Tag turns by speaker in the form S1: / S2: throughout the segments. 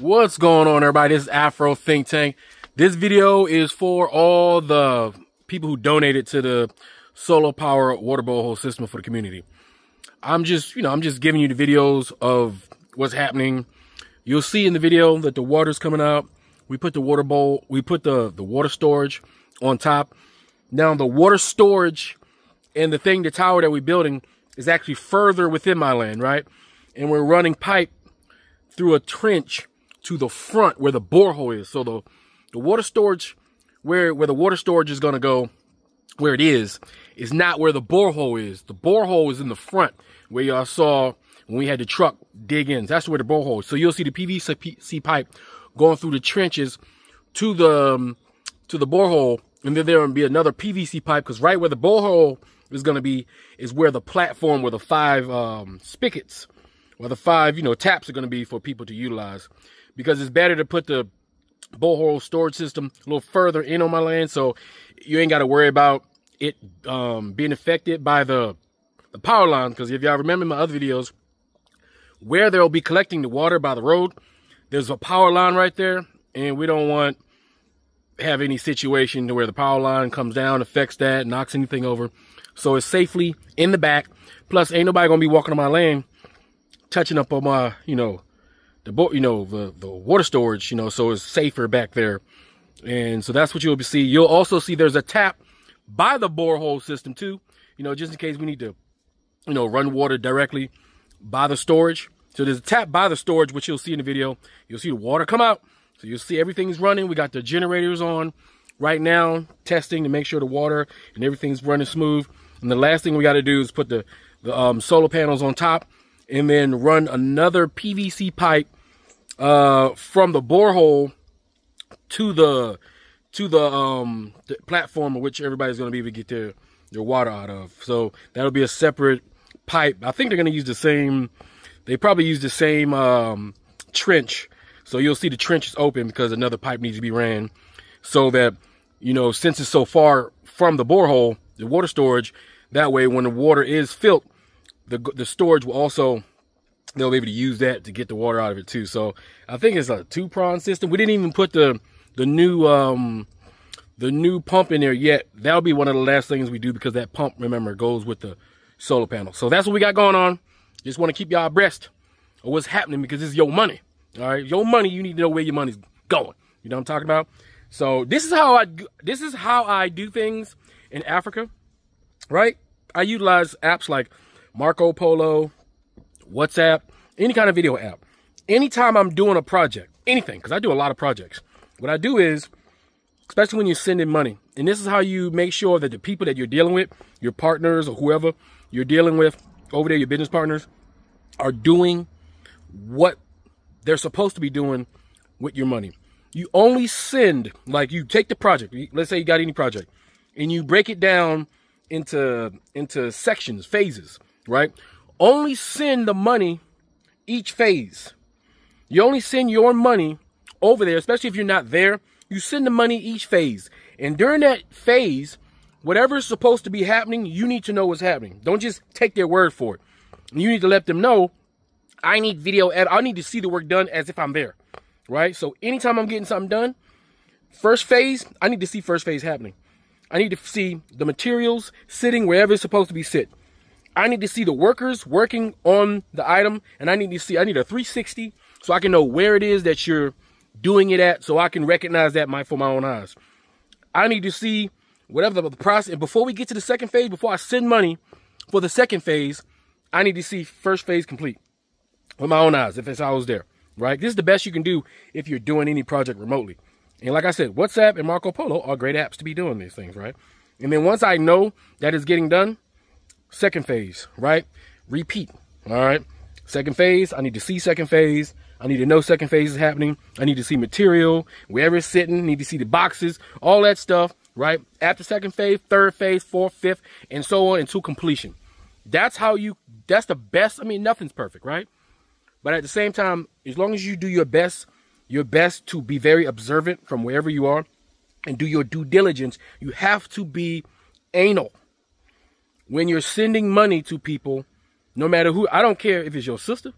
S1: What's going on, everybody? This is Afro Think Tank. This video is for all the people who donated to the solar power water borehole system for the community. I'm just, you know, I'm just giving you the videos of what's happening. You'll see in the video that the water's coming out. We put the water bowl, we put the, the water storage on top. Now the water storage and the thing, the tower that we're building is actually further within my land, right? And we're running pipe through a trench to the front where the borehole is. So the, the water storage, where, where the water storage is going to go, where it is, is not where the borehole is. The borehole is in the front where y'all saw when we had the truck dig in. That's where the borehole is. So you'll see the PVC pipe going through the trenches to the, um, to the borehole. And then there will be another PVC pipe because right where the borehole is going to be is where the platform where the five um, spigots or the five, you know, taps are going to be for people to utilize because it's better to put the borehole storage system a little further in on my land. So you ain't got to worry about it um, being affected by the, the power line. Because if y'all remember my other videos, where they'll be collecting the water by the road, there's a power line right there. And we don't want have any situation to where the power line comes down, affects that, knocks anything over. So it's safely in the back. Plus, ain't nobody gonna be walking on my lane, touching up on my, you know, the boat, you know, the, the water storage, you know, so it's safer back there. And so that's what you'll see. You'll also see there's a tap by the borehole system too, you know, just in case we need to, you know, run water directly by the storage. So there's a tap by the storage, which you'll see in the video. You'll see the water come out. So you'll see everything's running. We got the generators on right now, testing to make sure the water and everything's running smooth. And the last thing we got to do is put the, the um, solar panels on top and then run another PVC pipe uh, from the borehole to the to the um the platform which everybody's going to be able to get their their water out of. So that'll be a separate pipe. I think they're going to use the same. They probably use the same um, trench. So you'll see the trench is open because another pipe needs to be ran, so that you know since it's so far from the borehole, the water storage. That way, when the water is filled, the the storage will also they'll be able to use that to get the water out of it too. So I think it's a two prong system. We didn't even put the the new um the new pump in there yet. That'll be one of the last things we do because that pump, remember, goes with the solar panel. So that's what we got going on. Just want to keep y'all abreast of what's happening because it's your money. All right, your money. You need to know where your money's going. You know what I'm talking about? So this is how I this is how I do things in Africa, right? I utilize apps like Marco Polo, WhatsApp, any kind of video app. Anytime I'm doing a project, anything, because I do a lot of projects, what I do is, especially when you're sending money, and this is how you make sure that the people that you're dealing with, your partners or whoever you're dealing with over there, your business partners, are doing what they're supposed to be doing with your money. You only send, like you take the project, let's say you got any project, and you break it down into into sections, phases, right? Only send the money each phase. You only send your money over there, especially if you're not there. You send the money each phase. And during that phase, whatever is supposed to be happening, you need to know what's happening. Don't just take their word for it. You need to let them know, I need video, ed- I need to see the work done as if I'm there, right? So anytime I'm getting something done, first phase, I need to see first phase happening. I need to see the materials sitting wherever it's supposed to be sit. I need to see the workers working on the item and I need to see, I need a 360 so I can know where it is that you're doing it at so I can recognize that my, for my own eyes. I need to see whatever the, process, and before we get to the second phase, before I send money for the second phase, I need to see first phase complete with my own eyes if it's I was there, right? This is the best you can do if you're doing any project remotely. And like I said, WhatsApp and Marco Polo are great apps to be doing these things, right? And then once I know that it's getting done, second phase, right? Repeat, all right? Second phase, I need to see second phase. I need to know second phase is happening. I need to see material, wherever it's sitting, need to see the boxes, all that stuff, right? After second phase, third phase, fourth, fifth, and so on until completion. That's how you, that's the best. I mean, nothing's perfect, right? But at the same time, as long as you do your best, your best to be very observant from wherever you are and do your due diligence, you have to be anal when you're sending money to people, no matter who, I don't care if it's your sister,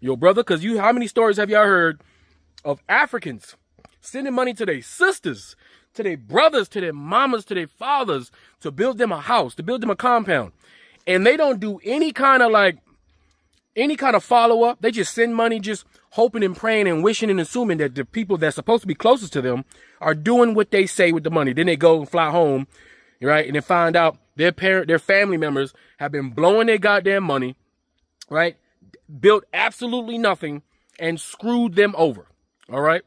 S1: your brother, because you, how many stories have y'all heard of Africans sending money to their sisters, to their brothers, to their mamas, to their fathers to build them a house, to build them a compound. And they don't do any kind of like, any kind of follow up. They just send money, just hoping and praying and wishing and assuming that the people that's supposed to be closest to them are doing what they say with the money. Then they go and fly home, right? And then find out their parent, their family members have been blowing their goddamn money, right? Built absolutely nothing and screwed them over. All right.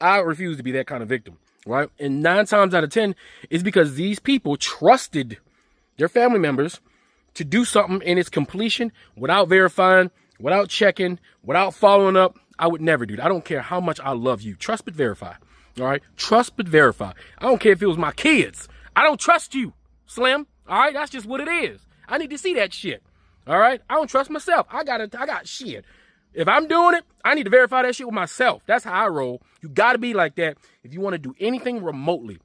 S1: I refuse to be that kind of victim, right? And nine times out of 10 is because these people trusted their family members to do something in its completion without verifying, without checking, without following up. I would never do that. I don't care how much I love you. Trust but verify. All right. Trust but verify. I don't care if it was my kids. I don't trust you, Slim. All right. That's just what it is. I need to see that shit. All right. I don't trust myself. I got. I got shit. If I'm doing it, I need to verify that shit with myself. That's how I roll. You got to be like that if you want to do anything remotely.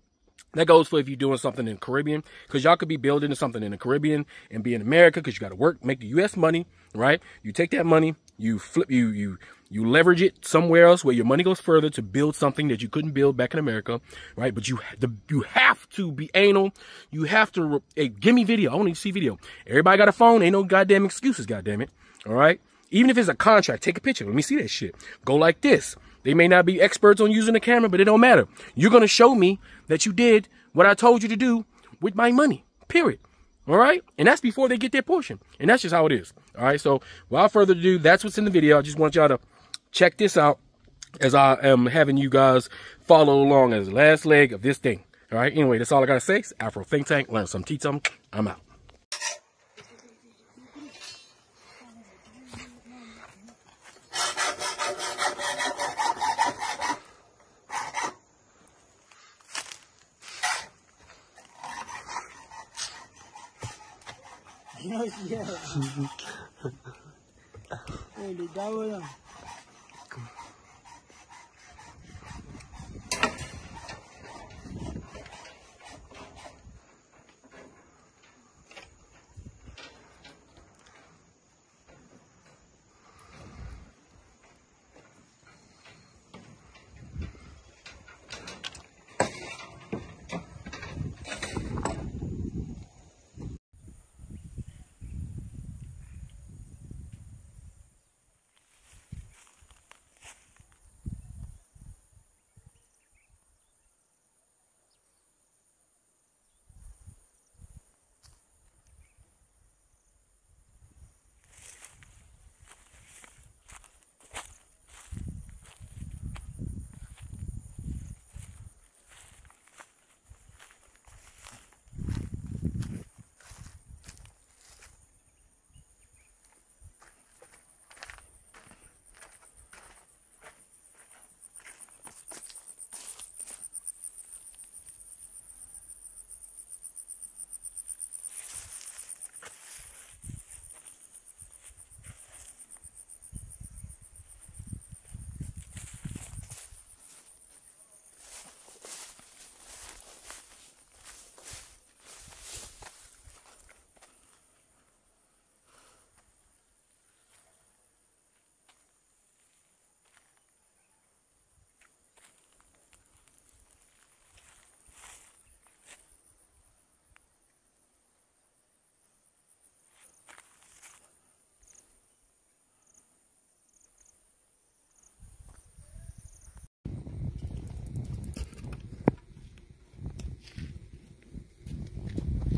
S1: That goes for if you're doing something in the Caribbean, because y'all could be building something in the Caribbean and be in America because you got to work, make the U.S. money, right? You take that money, you flip, you you you leverage it somewhere else where your money goes further to build something that you couldn't build back in America, right? But you the, you have to be anal. You have to hey, give me video. I want to see video. Everybody got a phone. Ain't no goddamn excuses. Goddamn it. All right. Even if it's a contract, take a picture. Let me see that shit. Go like this. They may not be experts on using the camera, but it don't matter. You're going to show me that you did what I told you to do with my money. Period. All right. And that's before they get their portion. And that's just how it is. All right. So without further ado, that's what's in the video. I just want y'all to check this out as I am having you guys follow along as the last leg of this thing. All right. Anyway, that's all I got to say. It's Afro Think Tank. Learn some, teach some. I'm out.
S2: Yeah.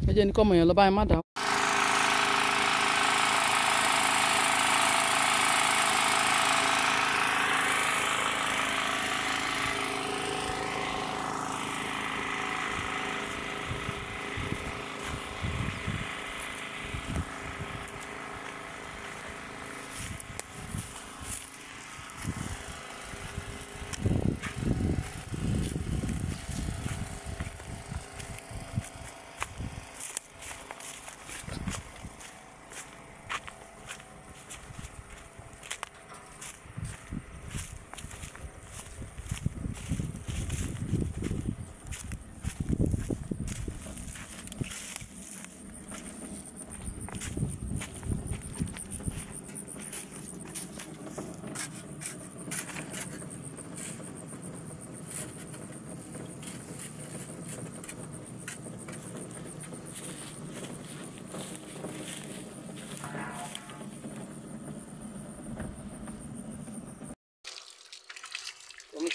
S2: ẹ jẹ́ ní kọ́mọ yẹn lọ́ba ẹ má dà.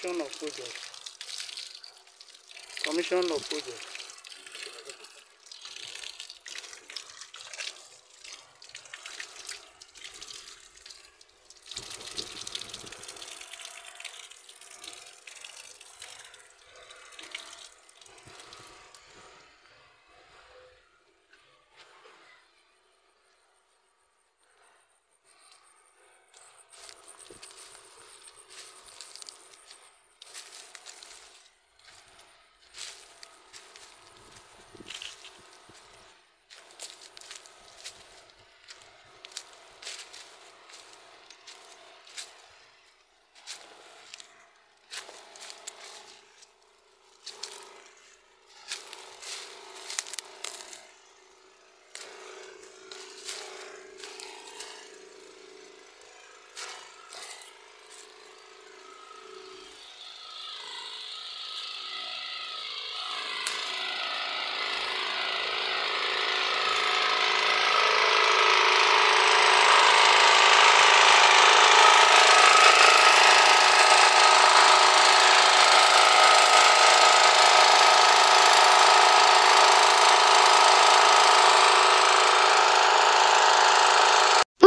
S2: Commission of Project. Commission of Project.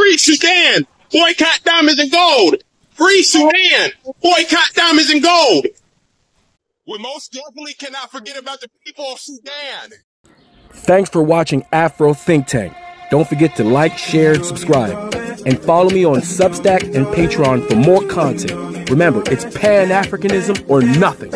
S3: Free Sudan! Boycott diamonds and gold! Free Sudan! Boycott diamonds and gold! We most definitely cannot forget about the people of Sudan!
S1: Thanks for watching Afro Think Tank. Don't forget to like, share, and subscribe. And follow me on Substack and Patreon for more content. Remember, it's Pan Africanism or nothing.